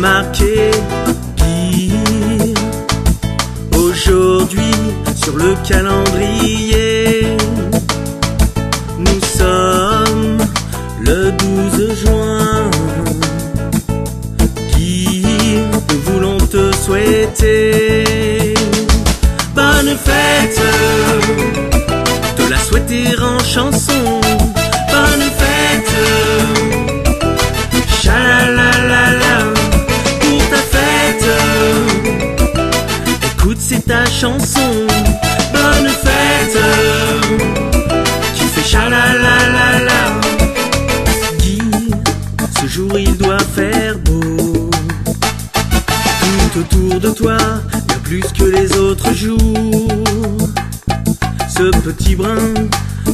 marqué pire. Aujourd'hui, sur le calendrier, nous sommes le 12 juin. Pire, nous voulons te souhaiter bonne fête, te la souhaiter en chanson. Ta chanson. Bonne fête, tu fais chalalalala. Guy, ce jour il doit faire beau. Tout autour de toi, bien plus que les autres jours. Ce petit brin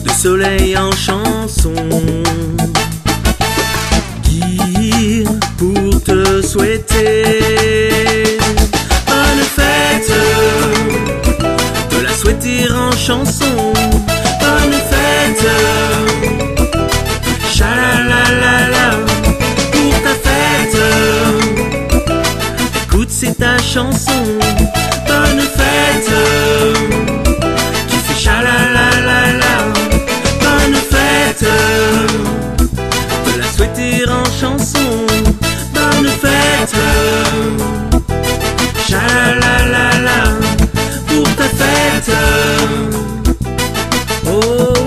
de soleil en chanson. Guy, pour te souhaiter souhaiter en chanson. Bonne fête, chalalalala, pour ta fête. Écoute, c'est ta chanson. Bonne fête, amor